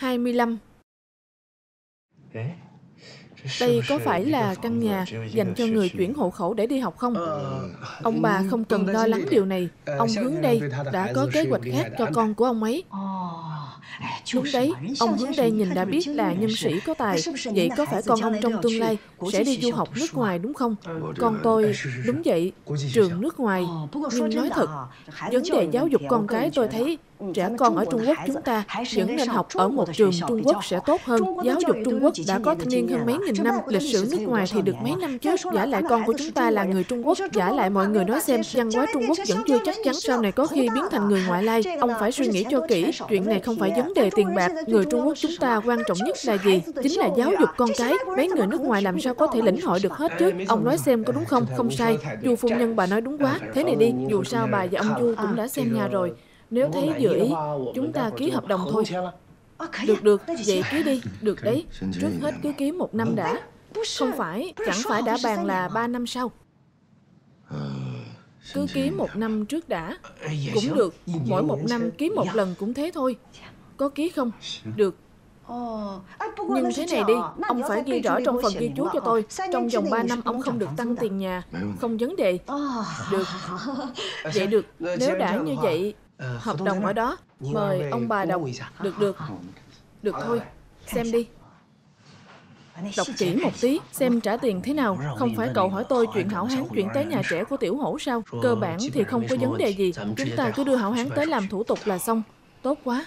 25 Đây có phải là căn nhà dành cho người chuyển hộ khẩu để đi học không? Ông bà không cần lo lắng điều này. Ông hướng đây đã có kế hoạch khác cho con của ông ấy. Đúng đấy, ông hướng đây nhìn đã biết là nhân sĩ có tài. Vậy có phải con ông trong tương lai sẽ đi du học nước ngoài đúng không? Con tôi, đúng vậy, trường nước ngoài. Nhưng nói thật, vấn đề giáo dục con cái tôi thấy Trẻ con ở Trung Quốc chúng ta vẫn nên học ở một trường Trung Quốc sẽ tốt hơn. Giáo dục Trung Quốc đã có thanh niên hơn mấy nghìn năm, lịch sử nước ngoài thì được mấy năm trước. Giả lại con của chúng ta là người Trung Quốc, giả lại mọi người nói xem văn hóa Trung Quốc vẫn chưa chắc chắn sau này có khi biến thành người ngoại lai. Ông phải suy nghĩ cho kỹ, chuyện này không phải vấn đề tiền bạc. Người Trung Quốc chúng ta quan trọng nhất là gì? Chính là giáo dục con cái. Mấy người nước ngoài làm sao có thể lĩnh hội được hết chứ? Ông nói xem có đúng không? Không sai. Du phu nhân bà nói đúng quá. Thế này đi, dù sao bà và ông Du cũng đã xem nhà rồi. Nếu thấy vừa ý, chúng ta ký hợp đồng thôi. Được được, vậy ký đi, được đấy. Trước hết cứ ký một năm đã. Không phải, chẳng phải đã bàn là ba năm sau. Cứ ký một năm trước đã. Cũng được, mỗi một năm ký một lần cũng thế thôi. Có ký không? Được, nhưng thế này đi, ông phải ghi rõ trong phần ghi chú cho tôi. Trong vòng 3 năm ông không được tăng tiền nhà. Không vấn đề. Được. Vậy được, nếu đã như vậy Hợp đồng ở đó. Mời ông bà đọc Được được. Được thôi Xem đi. Đọc kỹ một tí, xem trả tiền thế nào. Không phải cậu hỏi tôi chuyện hảo hán chuyển tới nhà trẻ của tiểu hổ sao? Cơ bản thì không có vấn đề gì. Chúng ta cứ đưa hảo hán tới làm thủ tục là xong. Tốt quá.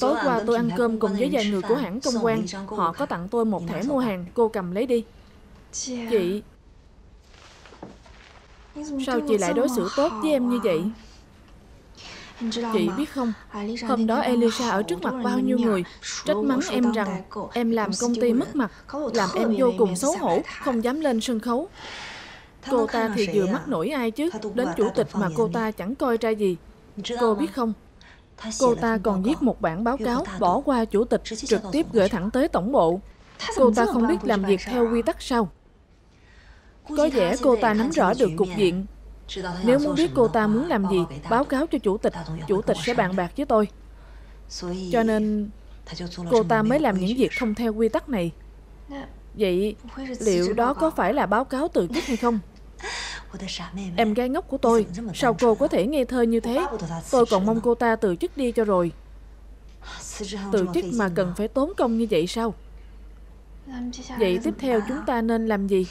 Tối qua tôi ăn cơm cùng với vài người của hãng công quan. Họ có tặng tôi một thẻ mua hàng Cô cầm lấy đi Chị. Sao chị lại đối xử tốt với em như vậy? Chị biết không? Hôm đó Elisa ở trước mặt bao nhiêu người Trách mắng em rằng Em làm công ty mất mặt Làm em vô cùng xấu hổ Không dám lên sân khấu. Cô ta thì vừa mắc nổi ai chứ? Đến chủ tịch mà cô ta chẳng coi ra gì. Cô biết không? Cô ta còn viết một bản báo cáo bỏ qua chủ tịch trực tiếp gửi thẳng tới tổng bộ. Cô ta không biết làm việc theo quy tắc sao? Có vẻ cô ta nắm rõ được cục diện. Nếu muốn biết cô ta muốn làm gì, báo cáo cho chủ tịch, chủ tịch sẽ bàn bạc với tôi. Cho nên cô ta mới làm những việc không theo quy tắc này. Vậy liệu đó có phải là báo cáo từ chức hay không? Em gái ngốc của tôi, sao cô có thể ngây thơ như thế? Tôi còn mong cô ta từ chức đi cho rồi. Từ chức mà cần phải tốn công như vậy sao? Vậy tiếp theo chúng ta nên làm gì?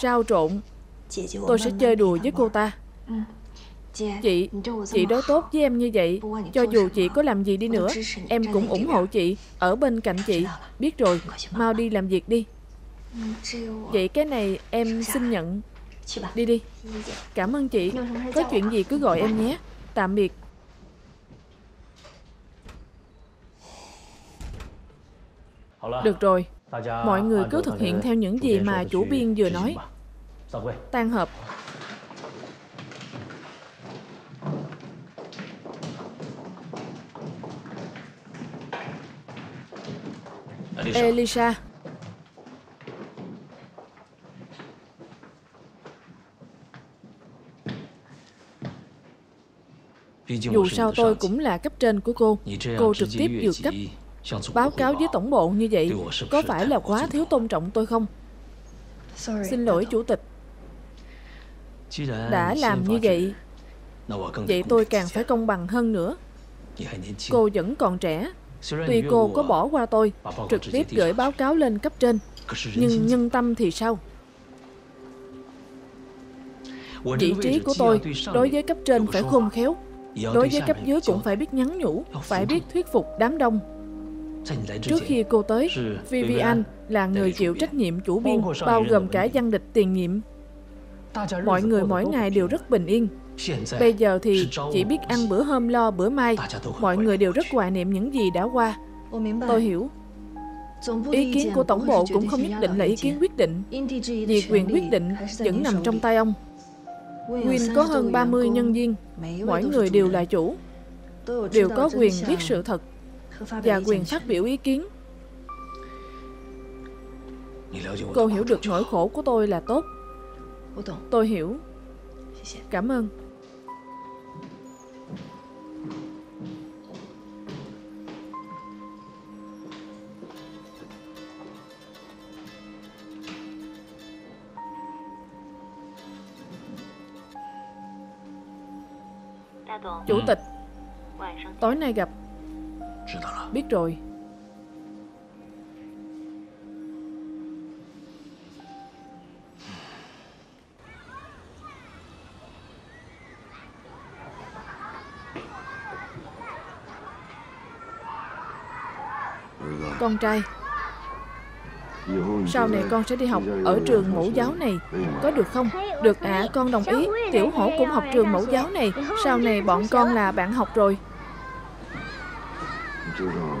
Rau trộn。Tôi sẽ chơi đùa với cô ta Chị, chị đối tốt với em như vậy Cho dù chị có làm gì đi nữa Em cũng ủng hộ chị Ở bên cạnh chị。Biết rồi, mau đi làm việc đi。Vậy cái này em xin nhận。Đi đi。Cảm ơn chị。Có chuyện gì cứ gọi em nhé。Tạm biệt。Được rồi Mọi người cứ thực hiện theo những gì mà chủ biên vừa nói. Tan hợp. Elisa Dù sao tôi cũng là cấp trên của cô. Cô trực tiếp vượt cấp Báo cáo với tổng bộ như vậy Có phải là quá thiếu tôn trọng tôi không? Xin lỗi chủ tịch. Đã làm như vậy Vậy tôi càng phải công bằng hơn nữa. Cô vẫn còn trẻ. Tuy cô có bỏ qua tôi Trực tiếp gửi báo cáo lên cấp trên. Nhưng nhân tâm thì sao? Vị trí của tôi Đối với cấp trên phải khôn khéo. Đối với cấp dưới cũng phải biết nhắn nhủ Phải biết thuyết phục đám đông Trước khi cô tới Vivian là người chịu trách nhiệm chủ biên Bao gồm cả văn địch tiền nhiệm. Mọi người mỗi ngày đều rất bình yên. Bây giờ thì chỉ biết ăn bữa hôm lo bữa mai. Mọi người đều rất hoài niệm những gì đã qua. Tôi hiểu. Ý kiến của tổng bộ cũng không nhất định là ý kiến quyết định. Vì quyền quyết định vẫn nằm trong tay ông. Win có hơn 30 nhân viên. Mỗi người đều là chủ. Đều có quyền biết sự thật Và quyền phát biểu ý kiến. Cô hiểu được nỗi khổ của tôi là tốt. Tôi hiểu. Cảm ơn. Chủ tịch. Tối nay gặp Biết rồi. Con trai Sau này con sẽ đi học ở trường mẫu giáo này. Có được không? Được ạ, à, con đồng ý. Tiểu hổ cũng học trường mẫu giáo này. Sau này bọn con là bạn học rồi.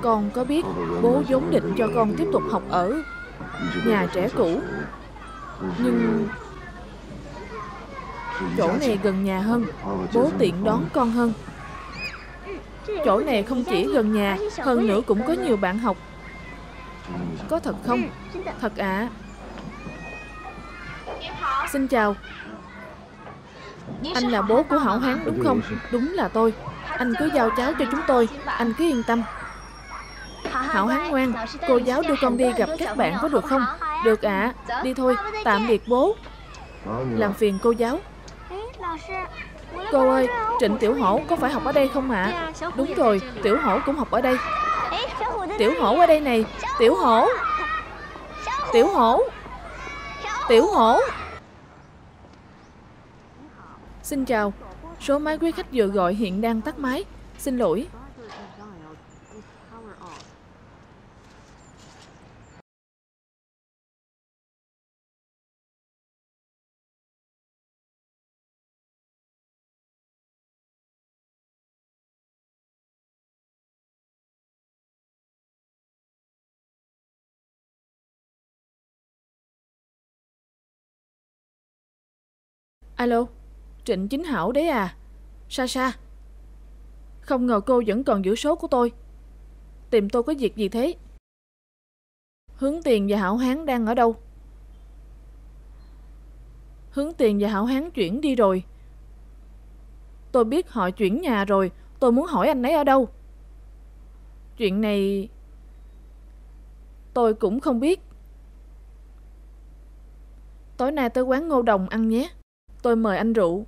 Con có biết bố vốn định cho con tiếp tục học ở nhà trẻ cũ. Nhưng Chỗ này gần nhà hơn, Bố tiện đón con hơn. Chỗ này không chỉ gần nhà, Hơn nữa cũng có nhiều bạn học. Có thật không? Thật ạ. À. Xin chào. Anh là bố của Hảo Hán, đúng không? Đúng là tôi. Anh cứ giao cháu cho chúng tôi. Anh cứ yên tâm. Hảo Hán ngoan, Cô giáo đưa con đi gặp các bạn có được không? Được ạ. À. Đi thôi, Tạm biệt bố. Làm phiền cô giáo. Cô ơi, Trịnh Tiểu Hổ có phải học ở đây không ạ? À? Đúng rồi, Tiểu Hổ cũng học ở đây. Tiểu hổ ở đây này. Tiểu hổ. Tiểu hổ. Tiểu hổ. Xin chào. Số máy quý khách vừa gọi hiện đang tắt máy. Xin lỗi. Alo, Trịnh Chính Hảo đấy à? Sa Sa. Không ngờ cô vẫn còn giữ số của tôi. Tìm tôi có việc gì thế? Hướng tiền và Hảo Hán đang ở đâu? Hướng tiền và Hảo Hán chuyển đi rồi. Tôi biết họ chuyển nhà rồi, tôi muốn hỏi anh ấy ở đâu. Chuyện này... Tôi cũng không biết. Tối nay tới quán Ngô Đồng ăn nhé. Tôi mời anh rượu.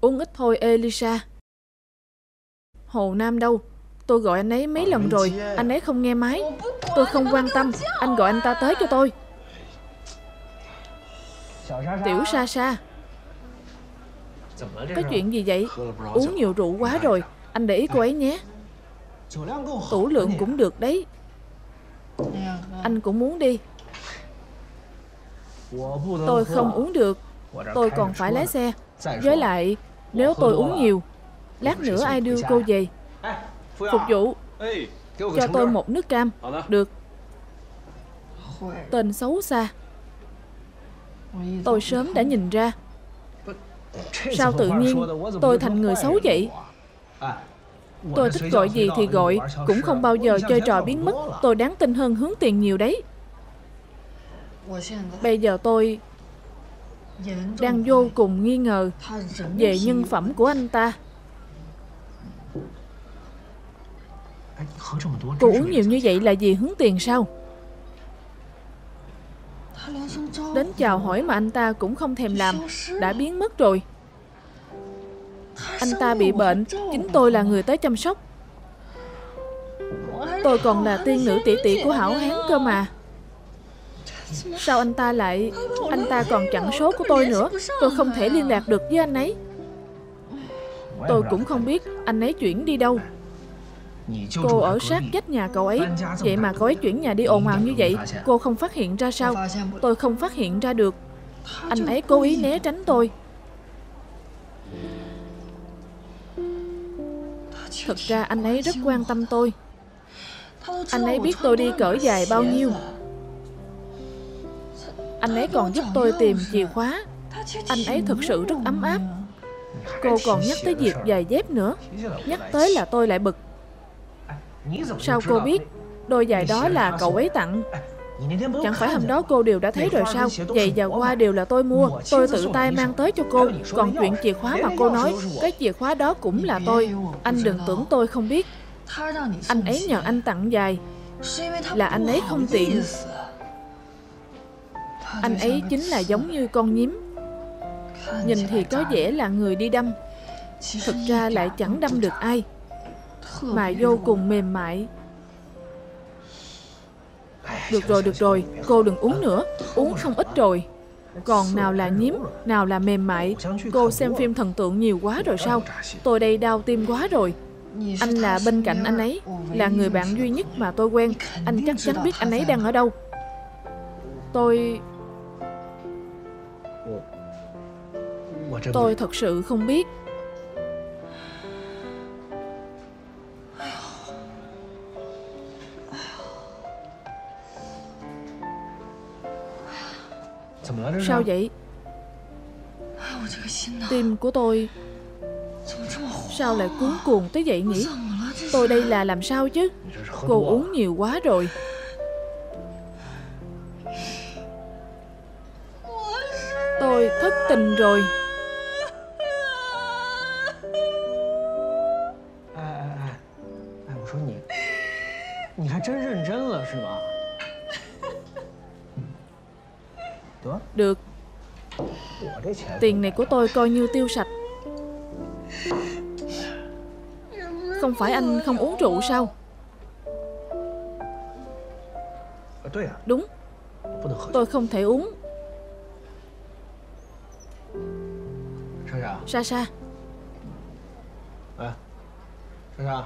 Uống ít thôi Elisa. Hồ Nam đâu? Tôi gọi anh ấy mấy lần rồi Anh ấy không nghe máy. Tôi không quan tâm. Anh gọi anh ta tới cho tôi. Tiểu Sa Sa Có chuyện gì vậy? Uống nhiều rượu quá rồi Anh để ý cô ấy nhé. Tủ lượng cũng được đấy. Anh cũng muốn đi. Tôi không uống được. Tôi còn phải lái xe. Với lại Nếu tôi uống nhiều Lát nữa ai đưa cô về Phục vụ Cho tôi một nước cam Được Tên xấu xa. Tôi sớm đã nhìn ra. Sao tự nhiên tôi thành người xấu vậy? Tôi thích gọi gì thì gọi Cũng không bao giờ chơi trò biến mất. Tôi đáng tin hơn hướng tiền nhiều đấy. Bây giờ tôi Đang vô cùng nghi ngờ Về nhân phẩm của anh ta Cô uống nhiều như vậy là vì hướng tiền sao? Đến chào hỏi mà anh ta cũng không thèm làm Đã biến mất rồi. Anh ta bị bệnh Chính tôi là người tới chăm sóc. Tôi còn là tiên nữ tỷ tỷ của Hảo Hán cơ mà. Sao anh ta lại Anh ta còn chặn số của tôi nữa? Tôi không thể liên lạc được với anh ấy. Tôi cũng không biết anh ấy chuyển đi đâu Cô ở sát vách nhà cậu ấy. Vậy mà cậu ấy chuyển nhà đi ồn ào như vậy Cô không phát hiện ra sao? Tôi không phát hiện ra được. Anh ấy cố ý né tránh tôi. Thật ra anh ấy rất quan tâm tôi. Anh ấy biết tôi đi cỡ dài bao nhiêu. Anh ấy còn giúp tôi tìm chìa khóa. Anh ấy thực sự rất ấm áp. Cô còn nhắc tới việc giày dép nữa. Nhắc tới là tôi lại bực Sao cô biết Đôi giày đó là cậu ấy tặng. Chẳng phải hôm đó cô đều đã thấy rồi sao? Giày và qua đều là tôi mua. Tôi tự tay mang tới cho cô. Còn chuyện chìa khóa mà cô nói Cái chìa khóa đó cũng là tôi. Anh đừng tưởng tôi không biết. Anh ấy nhờ anh tặng giày. Là anh ấy không tiện. Anh ấy chính là giống như con nhím. Nhìn thì có vẻ là người đi đâm. Thực ra lại chẳng đâm được ai mà vô cùng mềm mại. Được rồi, được rồi, cô đừng uống nữa. Uống không ít rồi. Còn nào là nhím, nào là mềm mại. Cô xem phim thần tượng nhiều quá rồi sao? Tôi đây đau tim quá rồi. Anh là bên cạnh anh ấy Là người bạn duy nhất mà tôi quen. Anh chắc chắn biết anh ấy đang ở đâu. Tôi Tôi thật sự không biết. Sao vậy? Tim của tôi Sao lại cuốn cuồng tới vậy nhỉ? Tôi đây là làm sao chứ? Cô uống nhiều quá rồi. Tôi thất tình rồi Tiền này của tôi coi như tiêu sạch. Không phải anh không uống rượu sao? Đúng. Tôi không thể uống. Sa Sa.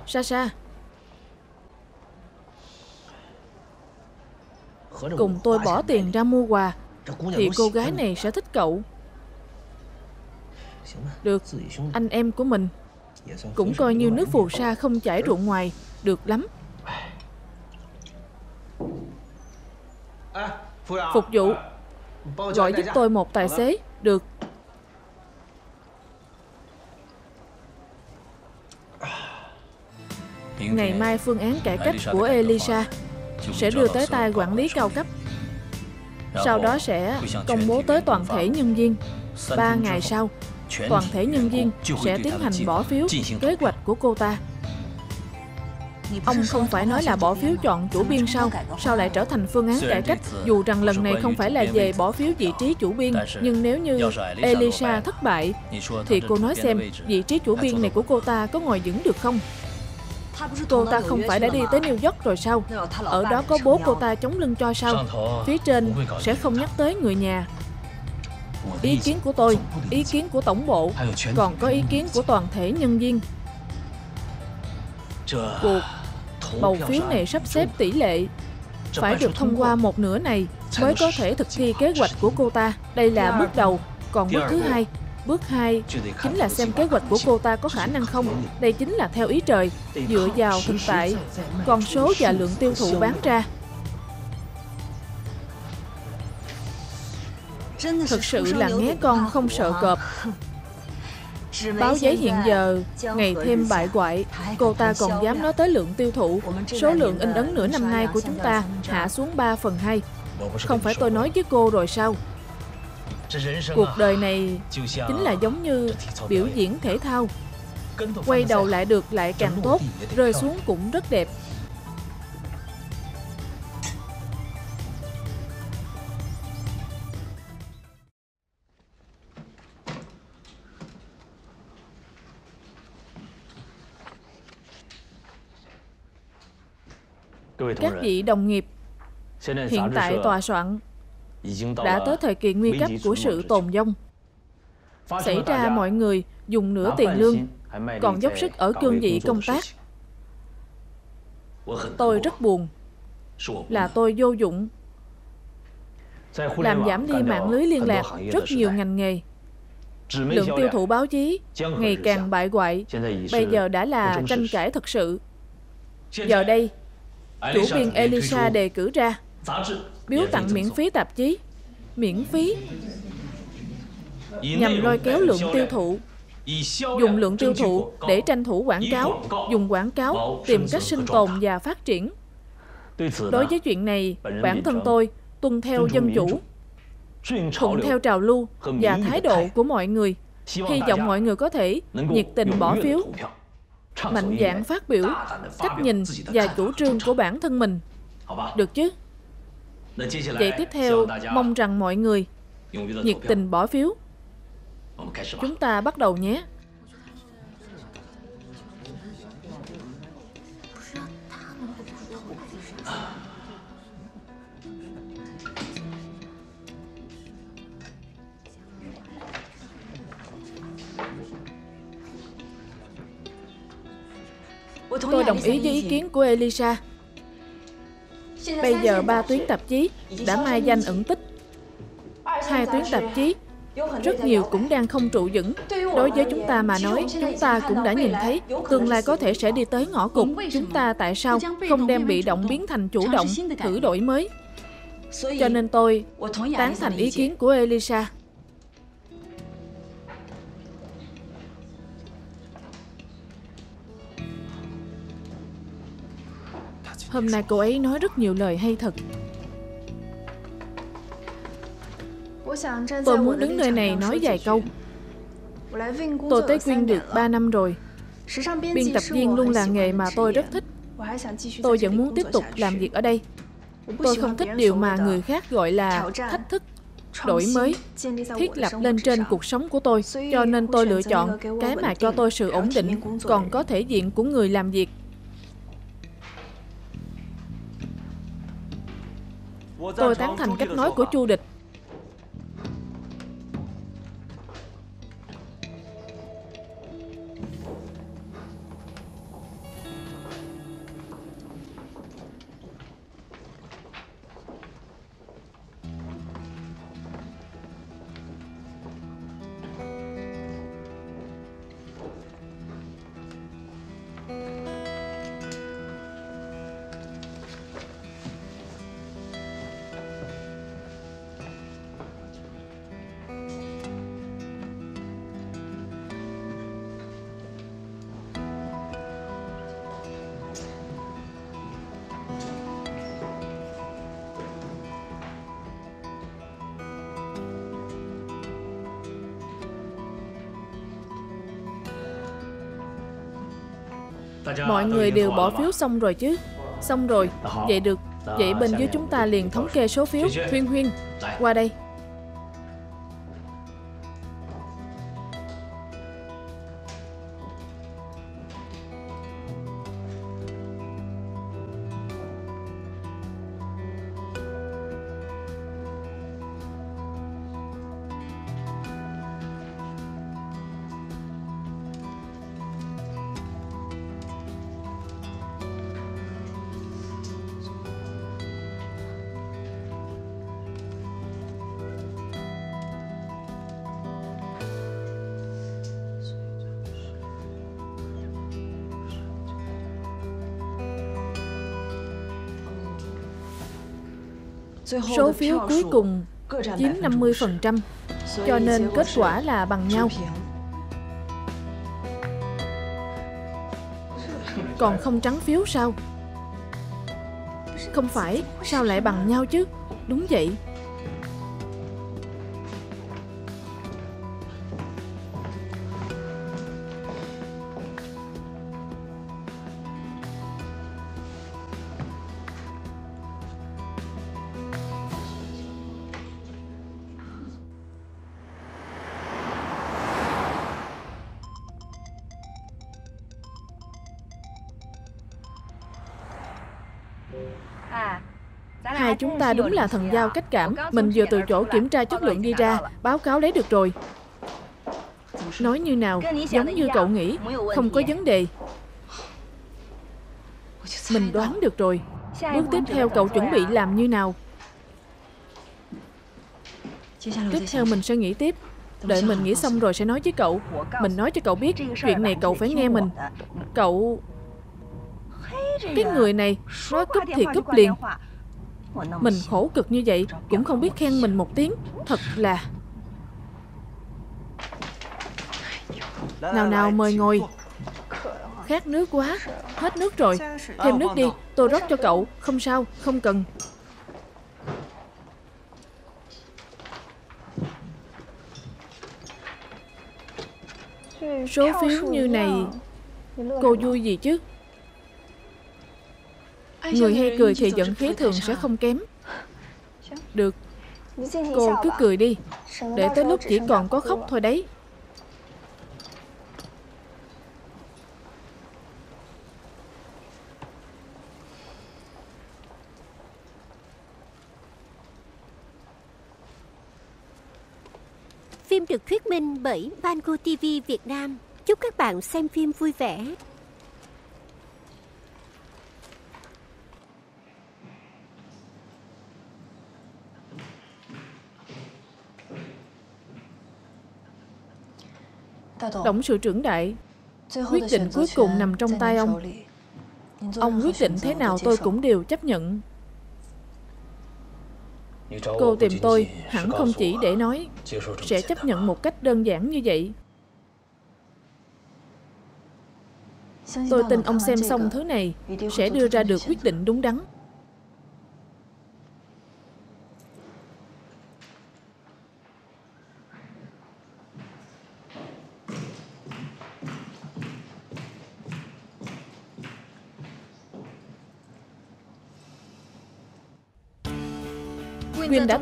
Sa Sa. Cùng tôi bỏ tiền ra mua quà, Thì cô gái này sẽ thích cậu. Được, anh em của mình Cũng coi như nước phù sa không chảy ruộng ngoài. Được lắm. Phục vụ. Gọi giúp tôi một tài xế. Được. Ngày mai phương án cải cách của Elisa Sẽ đưa tới tay quản lý cao cấp. Sau đó sẽ công bố tới toàn thể nhân viên. 3 ngày sau Toàn thể nhân viên sẽ tiến hành bỏ phiếu kế hoạch của cô ta. Ông không phải nói là bỏ phiếu chọn chủ biên sao Sao lại trở thành phương án cải cách? Dù rằng lần này không phải là về bỏ phiếu vị trí chủ biên Nhưng nếu như Elisa thất bại Thì cô nói xem vị trí chủ biên này của cô ta có ngồi vững được không? Cô ta không phải đã đi tới New York rồi sao? Ở đó có bố cô ta chống lưng cho sao? Phía trên sẽ không nhắc tới người nhà Ý kiến của tôi, ý kiến của tổng bộ Còn có ý kiến của toàn thể nhân viên. Cuộc bầu phiếu này sắp xếp tỷ lệ Phải được thông qua một nửa này Mới có thể thực thi kế hoạch của cô ta. Đây là bước đầu Còn bước thứ hai. Bước hai chính là xem kế hoạch của cô ta có khả năng không. Đây chính là theo ý trời. Dựa vào thực tại Con số và lượng tiêu thụ bán ra Thực sự là nghe con không sợ cọp. Báo giấy hiện giờ Ngày thêm bại hoại Cô ta còn dám nói tới lượng tiêu thụ. Số lượng in ấn nửa năm nay của chúng ta Hạ xuống 3 phần 2 Không phải tôi nói với cô rồi sao? Cuộc đời này chính là giống như biểu diễn thể thao. Quay đầu lại được lại càng tốt Rơi xuống cũng rất đẹp Các vị đồng nghiệp Hiện tại tòa soạn đã tới thời kỳ nguy cấp của sự tồn vong Xảy ra mọi người dùng nửa tiền lương Còn dốc sức ở cương vị công tác Tôi rất buồn Là tôi vô dụng。Làm giảm đi mạng lưới liên lạc rất nhiều ngành nghề Lượng tiêu thụ báo chí ngày càng bại hoại Bây giờ đã là tranh cãi thật sự。Giờ đây Chủ biên Elisa đề cử ra. Biếu tặng miễn phí tạp chí. Miễn phí. Nhằm lôi kéo lượng tiêu thụ. Dùng lượng tiêu thụ để tranh thủ quảng cáo Dùng quảng cáo tìm cách sinh tồn và phát triển. Đối với chuyện này, bản thân tôi tuân theo dân chủ. thuận theo trào lưu và thái độ của mọi người. Hy vọng mọi người có thể nhiệt tình bỏ phiếu mạnh dạn phát biểu, cách nhìn và chủ trương của bản thân mình. Được chứ? Vậy tiếp theo, mong rằng mọi người nhiệt tình bỏ phiếu. Chúng ta bắt đầu nhé. Tôi đồng ý với ý kiến của Elisa. Bây giờ ba tuyến tạp chí đã mai danh ẩn tích. Hai tuyến tạp chí rất nhiều cũng đang không trụ vững. Đối với chúng ta mà nói Chúng ta cũng đã nhìn thấy Tương lai có thể sẽ đi tới ngõ cụt. Chúng ta tại sao không đem bị động biến thành chủ động Thử đổi mới. Cho nên tôi tán thành ý kiến của Elisa Hôm nay cô ấy nói rất nhiều lời hay thật. Tôi muốn đứng nơi này nói vài câu. Tôi tới Quyên được 3 năm rồi. Biên tập viên luôn là nghề mà tôi rất thích. Tôi vẫn muốn tiếp tục làm việc ở đây. Tôi không thích điều mà người khác gọi là thách thức, đổi mới, thiết lập lên trên cuộc sống của tôi. Cho nên tôi lựa chọn cái mà cho tôi sự ổn định còn có thể diện của người làm việc. Tôi tán thành cách nói của Chu Địch Mọi người đều bỏ phiếu xong rồi chứ. Xong rồi. Vậy được. Vậy bên dưới chúng ta liền thống kê số phiếu. Huyên Huyên Qua đây Số phiếu cuối cùng chiếm 50%, cho nên kết quả là bằng nhau. Còn không trắng phiếu sao? Không phải, sao lại bằng nhau chứ? Đúng vậy. Ta đúng là thần giao cách cảm. Mình vừa từ chỗ kiểm tra chất lượng đi ra, Báo cáo lấy được rồi. Nói như nào, Giống như cậu nghĩ, Không có vấn đề. Mình đoán được rồi. Bước tiếp theo cậu chuẩn bị làm như nào? Tiếp theo mình sẽ nghĩ tiếp. Đợi mình nghĩ xong rồi sẽ nói với cậu. Mình nói cho cậu biết, Chuyện này cậu phải nghe mình. Cậu Cái người này nói cúp thì cúp liền. Mình khổ cực như vậy, Cũng không biết khen mình một tiếng. Thật là. Nào nào mời ngồi. Khát nước quá. Hết nước rồi. Thêm nước đi. Tôi rót cho cậu. Không sao, Không cần. Số phiếu như này, Cô vui gì chứ? Người hay cười thì giận khí thường sẽ không kém. Được. Cô cứ cười đi. Để tới lúc chỉ còn có khóc thôi đấy. Phim được thuyết minh bởi Banco TV Việt Nam. Chúc các bạn xem phim vui vẻ. 董 sự trưởng đại. Quyết định cuối cùng nằm trong tay ông. Ông quyết định thế nào tôi cũng đều chấp nhận. Cô tìm tôi hẳn không chỉ để nói Sẽ chấp nhận một cách đơn giản như vậy. Tôi tin ông xem xong thứ này Sẽ đưa ra được quyết định đúng đắn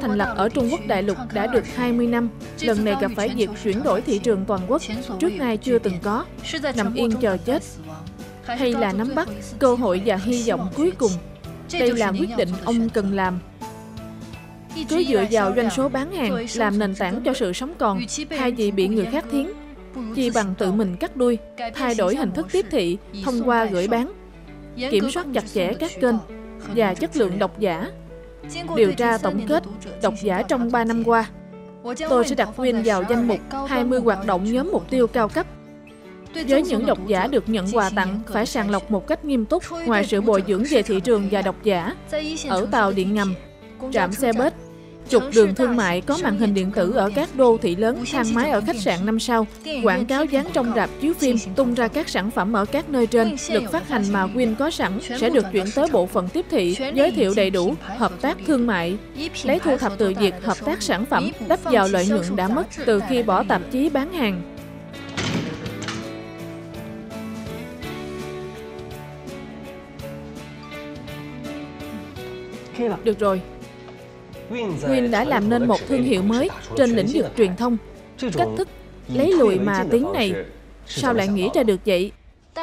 thành lập ở Trung Quốc đại lục đã được 20 năm. Lần này gặp phải việc chuyển đổi thị trường toàn quốc, trước nay chưa từng có. Nằm yên chờ chết. Hay là nắm bắt cơ hội và hy vọng cuối cùng. Đây là quyết định ông cần làm. Cứ dựa vào doanh số bán hàng làm nền tảng cho sự sống còn, thay vì bị người khác thiến. Chỉ bằng tự mình cắt đuôi, thay đổi hình thức tiếp thị thông qua gửi bán, kiểm soát chặt chẽ các kênh và chất lượng độc giả Điều tra tổng kết độc giả trong 3 năm qua. Tôi sẽ đặt Win vào danh mục 20 hoạt động nhóm mục tiêu cao cấp. Với những độc giả được nhận quà tặng phải sàng lọc một cách nghiêm túc ngoài sự bồi dưỡng về thị trường và độc giả ở tàu điện ngầm, trạm xe bus, trục đường thương mại có màn hình điện tử ở các đô thị lớn, thang máy ở khách sạn năm sao, quảng cáo dán trong rạp chiếu phim, tung ra các sản phẩm ở các nơi trên, lực phát hành mà Win có sẵn sẽ được chuyển tới bộ phận tiếp thị, giới thiệu đầy đủ, hợp tác thương mại, lấy thu thập từ việc hợp tác sản phẩm, đắp vào lợi nhuận đã mất từ khi bỏ tạp chí bán hàng. Được rồi, Win đã làm nên một thương hiệu mới trên lĩnh vực truyền thông. Cách thức lấy lùi mà tiếng này, sao lại nghĩ ra được vậy?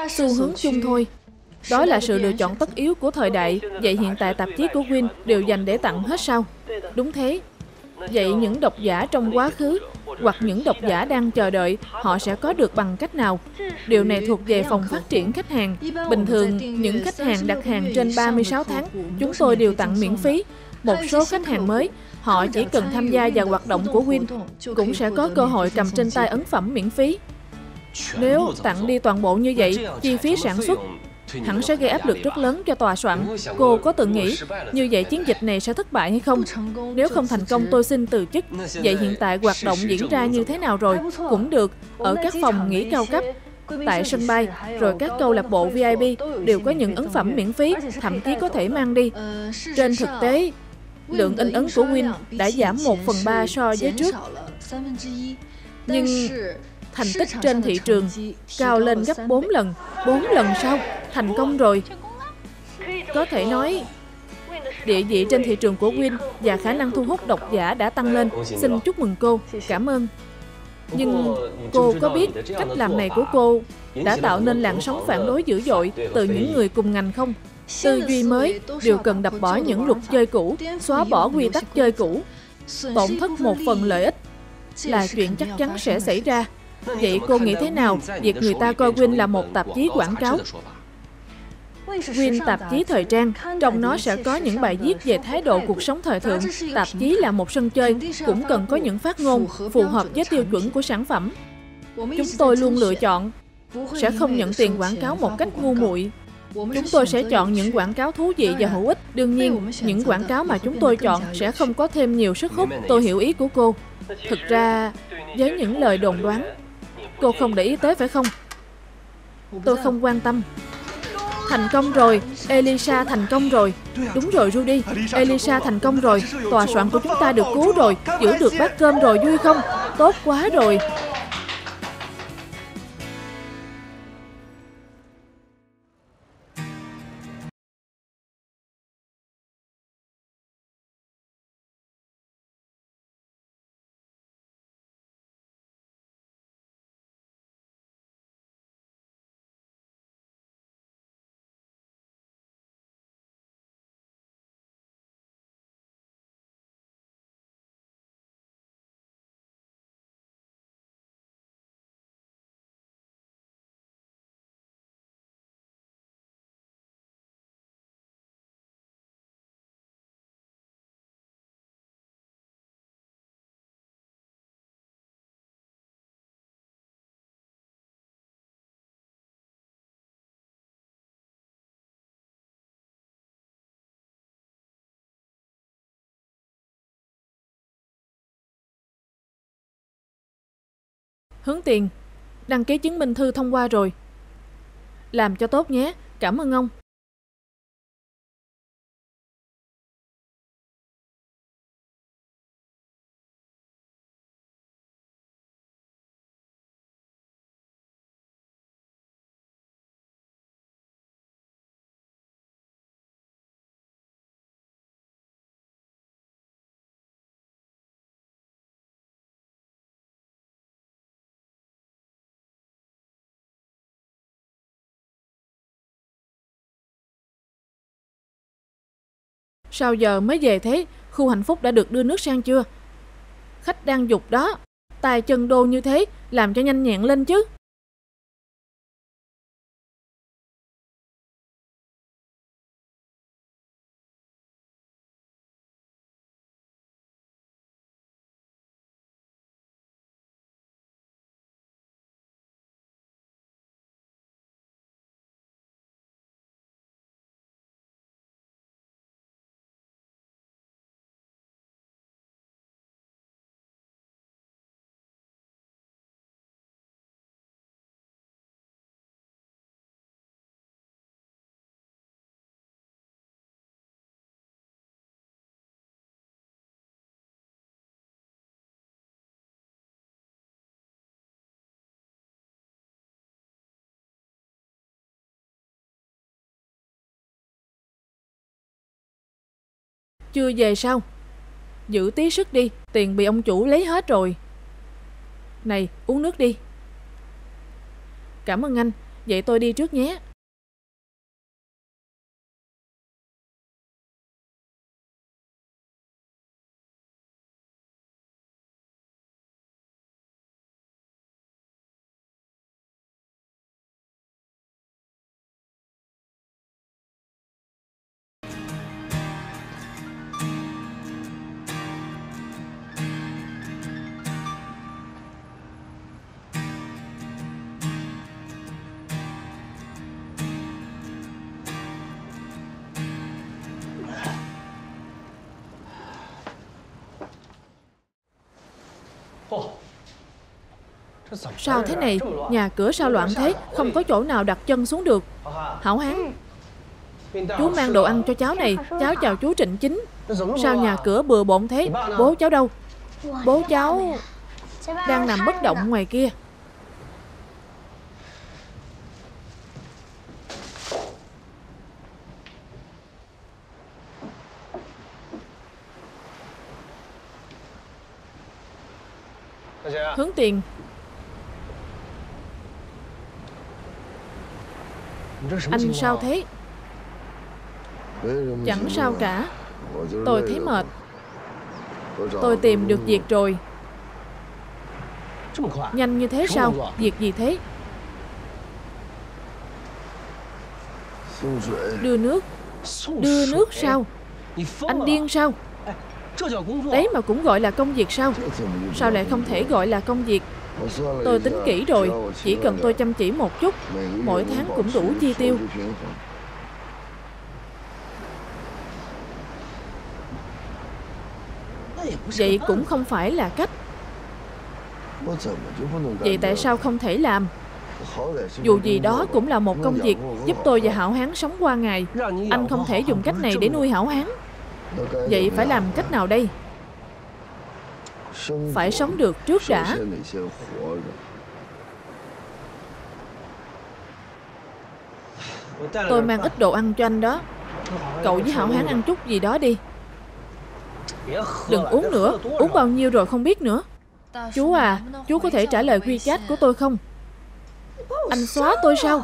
Xu hướng chung thôi. Đó là sự lựa chọn tất yếu của thời đại. Vậy hiện tại tạp chí của Win đều dành để tặng hết sao? Đúng thế. Vậy những độc giả trong quá khứ hoặc những độc giả đang chờ đợi họ sẽ có được bằng cách nào? Điều này thuộc về phòng phát triển khách hàng. Bình thường, những khách hàng đặt hàng trên 36 tháng, chúng tôi đều tặng miễn phí một số khách hàng mới, họ chỉ cần tham gia vào hoạt động của Win cũng sẽ có cơ hội cầm trên tay ấn phẩm miễn phí. Nếu tặng đi toàn bộ như vậy, chi phí sản xuất hẳn sẽ gây áp lực rất lớn cho tòa soạn. Cô có từng nghĩ như vậy chiến dịch này sẽ thất bại hay không? Nếu không thành công tôi xin từ chức. Vậy hiện tại hoạt động diễn ra như thế nào rồi? Cũng được, ở các phòng nghỉ cao cấp, tại sân bay, rồi các câu lạc bộ VIP đều có những ấn phẩm miễn phí, thậm chí có thể mang đi. Trên thực tế, lượng in ấn của Win đã giảm 1 phần 3 so với trước. Nhưng thành tích trên thị trường cao lên gấp 4 lần. 4 lần sau, thành công rồi. Có thể nói, địa vị trên thị trường của Win và khả năng thu hút độc giả đã tăng lên. Xin chúc mừng cô. Cảm ơn. Nhưng cô có biết cách làm này của cô đã tạo nên làn sóng phản đối dữ dội từ những người cùng ngành không? Tư duy mới đều cần đập bỏ những luật chơi cũ, xóa bỏ quy tắc chơi cũ. Tổn thất một phần lợi ích là chuyện chắc chắn sẽ xảy ra. Vậy cô nghĩ thế nào việc người ta coi Win là một tạp chí quảng cáo? Win tạp chí thời trang, trong nó sẽ có những bài viết về thái độ cuộc sống thời thượng. Tạp chí là một sân chơi, cũng cần có những phát ngôn phù hợp với tiêu chuẩn của sản phẩm. Chúng tôi luôn lựa chọn sẽ không nhận tiền quảng cáo một cách ngu muội Chúng tôi sẽ chọn những quảng cáo thú vị và hữu ích. Đương nhiên, những quảng cáo mà chúng tôi chọn sẽ không có thêm nhiều sức hút. Tôi hiểu ý của cô. Thực ra, với những lời đồn đoán, cô không để ý tới phải không? Tôi không quan tâm. Thành công rồi, Elisa thành công rồi. Đúng rồi Rudy, Elisa thành công rồi. Tòa soạn của chúng ta được cứu rồi, giữ được bát cơm rồi vui không? Tốt quá rồi. Hướng tiền, đăng ký chứng minh thư thông qua rồi. Làm cho tốt nhé, cảm ơn ông. Sao giờ mới về thế? Khu hạnh phúc đã được đưa nước sang chưa? Khách đang dục đó. Tài chân đô như thế, làm cho nhanh nhẹn lên chứ. Chưa về sao? Giữ tí sức đi, tiền bị ông chủ lấy hết rồi. Này, uống nước đi. Cảm ơn anh, vậy tôi đi trước nhé. Sao thế này? Nhà cửa sao loạn thế? Không có chỗ nào đặt chân xuống được. Hảo hán, chú mang đồ ăn cho cháu này. Cháu chào chú Trịnh Chính. Sao nhà cửa bừa bộn thế? Bố cháu đâu? Bố cháu đang nằm bất động ngoài kia. Hướng tiền Anh sao thế? Chẳng sao cả. Tôi thấy mệt. Tôi tìm được việc rồi. Nhanh như thế sao? Việc gì thế? Đưa nước. Đưa nước sao? Anh điên sao? Đấy mà cũng gọi là công việc sao? Sao lại không thể gọi là công việc Tôi tính kỹ rồi, chỉ cần tôi chăm chỉ một chút, mỗi tháng cũng đủ chi tiêu. Vậy cũng không phải là cách. Vậy tại sao không thể làm? Dù gì đó cũng là một công việc giúp tôi và Hảo Hán sống qua ngày. Anh không thể dùng cách này để nuôi Hảo Hán. Vậy phải làm cách nào đây? Phải sống được trước đã. Tôi mang ít đồ ăn cho anh đó. Cậu với Hảo Hán ăn chút gì đó đi. Đừng uống nữa. Uống bao nhiêu rồi không biết nữa. Chú à Chú có thể trả lời quy chat của tôi không? Anh xóa tôi sao?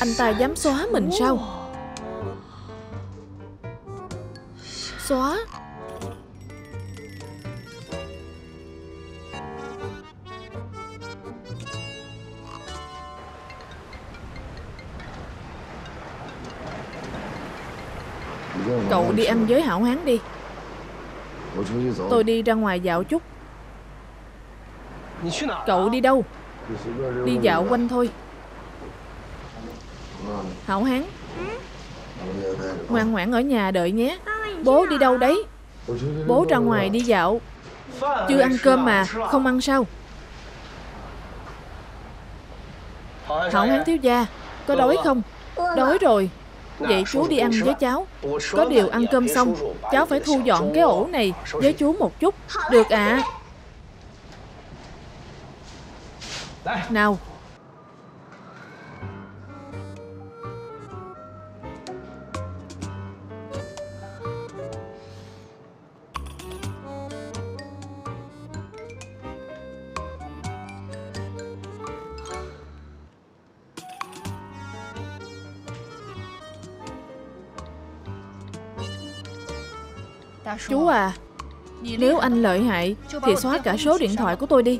Anh ta dám xóa mình sao? Xóa? Cậu đi ăn với Hảo Hán đi. Tôi đi ra ngoài dạo chút. Cậu đi đâu? Đi dạo quanh thôi. Hảo Hán. Ngoan ngoãn ở nhà đợi nhé. Bố đi đâu đấy? Bố ra ngoài đi dạo. Chưa ăn cơm mà Không ăn sao? Hảo Hán thiếu gia Có đói không? Đói rồi Vậy chú đi ăn với cháu. Có điều ăn cơm xong Cháu phải thu dọn cái ổ này với chú một chút. Được ạ. à. Nào Chú à Nếu anh lợi hại Thì xóa cả số điện thoại của tôi đi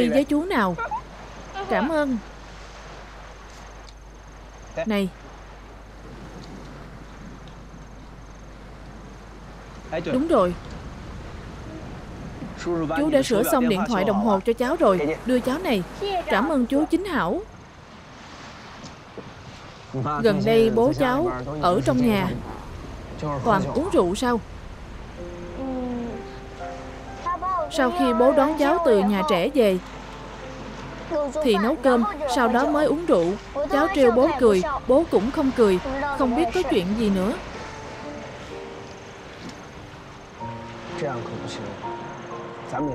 Ly với chú nào. Cảm ơn. Này. Đúng rồi. Chú đã sửa xong điện thoại đồng hồ cho cháu rồi. Đưa cháu này. Cảm ơn chú chính hảo. Gần đây bố cháu Ở trong nhà. Toàn uống rượu sao Sau khi bố đón cháu từ nhà trẻ về, Thì nấu cơm, Sau đó mới uống rượu. Cháu trêu bố cười, Bố cũng không cười, Không biết có chuyện gì nữa.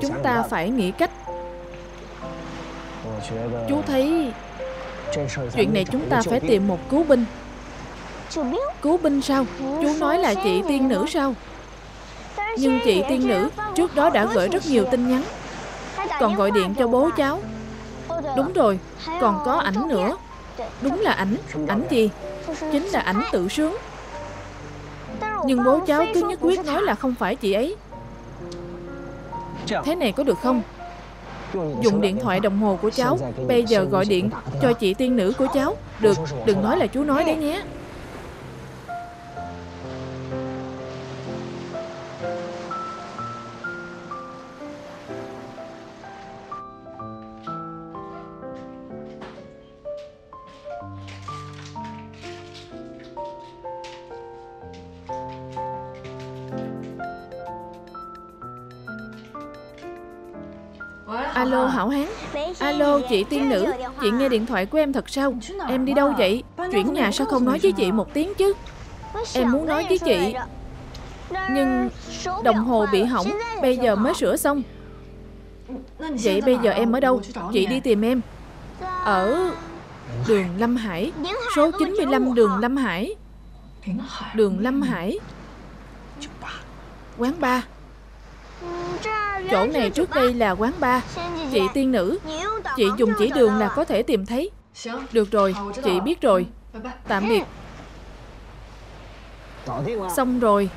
Chúng ta phải nghĩ cách. Chú thấy Chuyện này chúng ta phải tìm một cứu binh. Cứu binh sao? Chú nói là chị tiên nữ sao? Nhưng chị tiên nữ Trước đó đã gửi rất nhiều tin nhắn. Còn gọi điện cho bố cháu. Đúng rồi Còn có ảnh nữa. Đúng là ảnh. Ảnh gì? Chính là ảnh tự sướng. Nhưng bố cháu cứ nhất quyết nói là không phải chị ấy. Thế này có được không? Dùng điện thoại đồng hồ của cháu. Bây giờ gọi điện cho chị tiên nữ của cháu. Được, đừng nói là chú nói đấy nhé. Alo Hảo Hán Alo chị tiên nữ. Chị nghe điện thoại của em thật sao? Em đi đâu vậy? Chuyển nhà sao không nói với chị một tiếng chứ? Em muốn nói với chị. Nhưng đồng hồ bị hỏng. Bây giờ mới sửa xong. Vậy bây giờ em ở đâu? Chị đi tìm em. Ở đường Lâm Hải. Số 95 đường Lâm Hải. Đường Lâm Hải. Quán bar Chỗ này trước đây là quán bar. Chị tiên nữ. Chị dùng chỉ đường là có thể tìm thấy. Được rồi, chị biết rồi. Tạm biệt. Xong rồi.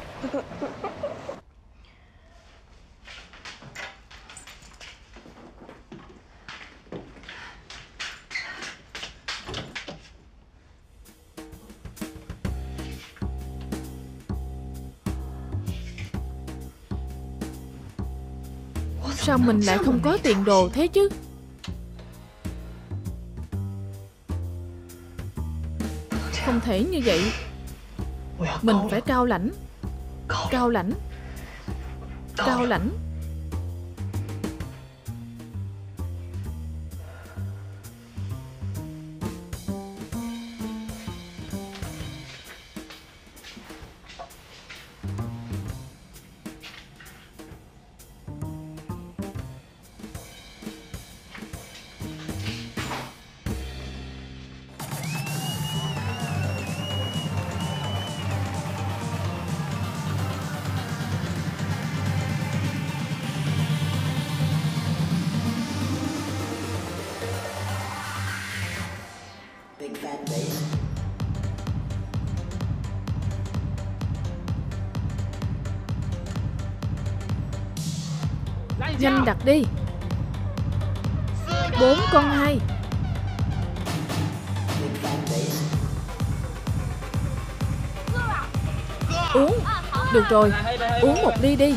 Sao mình lại không có tiền đồ thế chứ? Không thể như vậy. Mình phải cao lãnh. Cao lãnh. Cao lãnh. Đặt đi. Bốn con hai. Uống. Được rồi Uống một ly đi.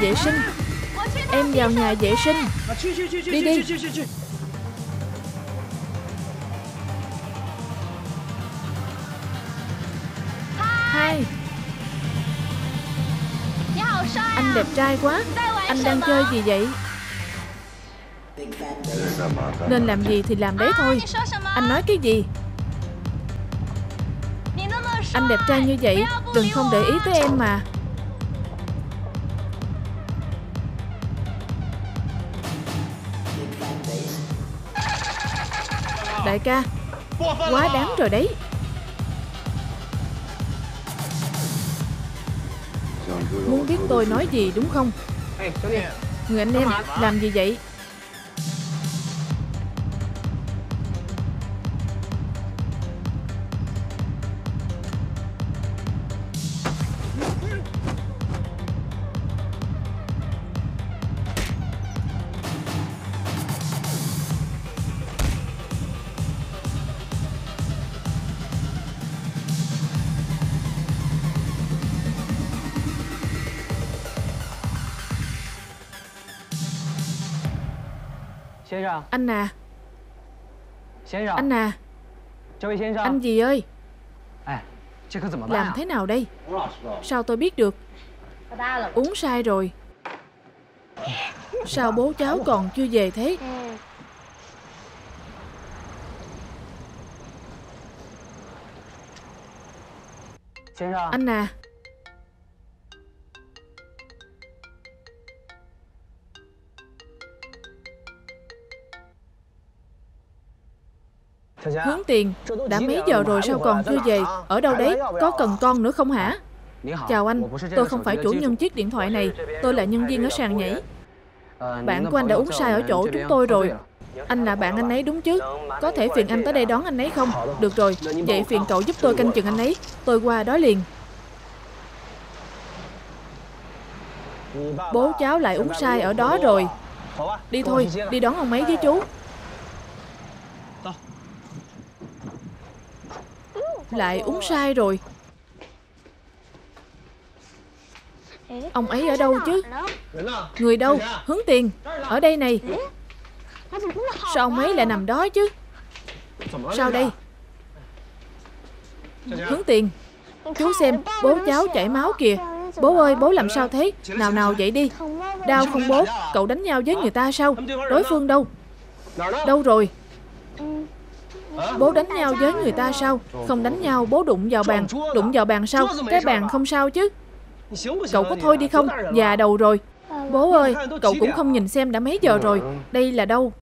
Vệ sinh. Em vào nhà vệ sinh. Đi đi. Hai. Anh đẹp trai quá. Anh đang chơi gì vậy? Nên làm gì thì làm đấy thôi. Anh nói cái gì? Anh đẹp trai như vậy, Đừng không để ý tới em mà. Đại ca. Quá đáng rồi đấy. Muốn biết tôi nói gì đúng không? Người anh em Làm gì vậy? Anh à? Anh à. Anh gì ơi? Làm thế nào đây? Sao tôi biết được? Uống sai rồi. Sao bố cháu còn chưa về thế? Anh à Hướng tiền. Đã mấy giờ rồi sao còn chưa về? Ở đâu đấy? Có cần con nữa không hả? Chào anh. Tôi không phải chủ nhân chiếc điện thoại này. Tôi là nhân viên ở sàn nhảy. Bạn của anh đã uống sai ở chỗ chúng tôi rồi. Anh là bạn anh ấy đúng chứ? Có thể phiền anh tới đây đón anh ấy không? Được rồi. Vậy phiền cậu giúp tôi canh chừng anh ấy. Tôi qua đó liền. Bố cháu lại uống sai ở đó rồi. Đi thôi Đi đón ông ấy với chú Lại uống sai rồi. Ông ấy ở đâu chứ? Người đâu? Hướng tiền. Ở đây này. Sao ông ấy lại nằm đó chứ? Sao đây? Hướng tiền. Chú xem, bố cháu chảy máu kìa. Bố ơi, bố làm sao thế? Nào nào dậy đi. Đau không bố, Cậu đánh nhau với người ta sao? Đối phương đâu? Đâu rồi? Bố đánh nhau với người ta sao? Không đánh nhau bố đụng vào bàn. Đụng vào bàn sao? Cái bàn không sao chứ. Cậu có thôi đi không? Già đầu rồi. Bố ơi Cậu cũng không nhìn xem đã mấy giờ rồi. Đây là đâu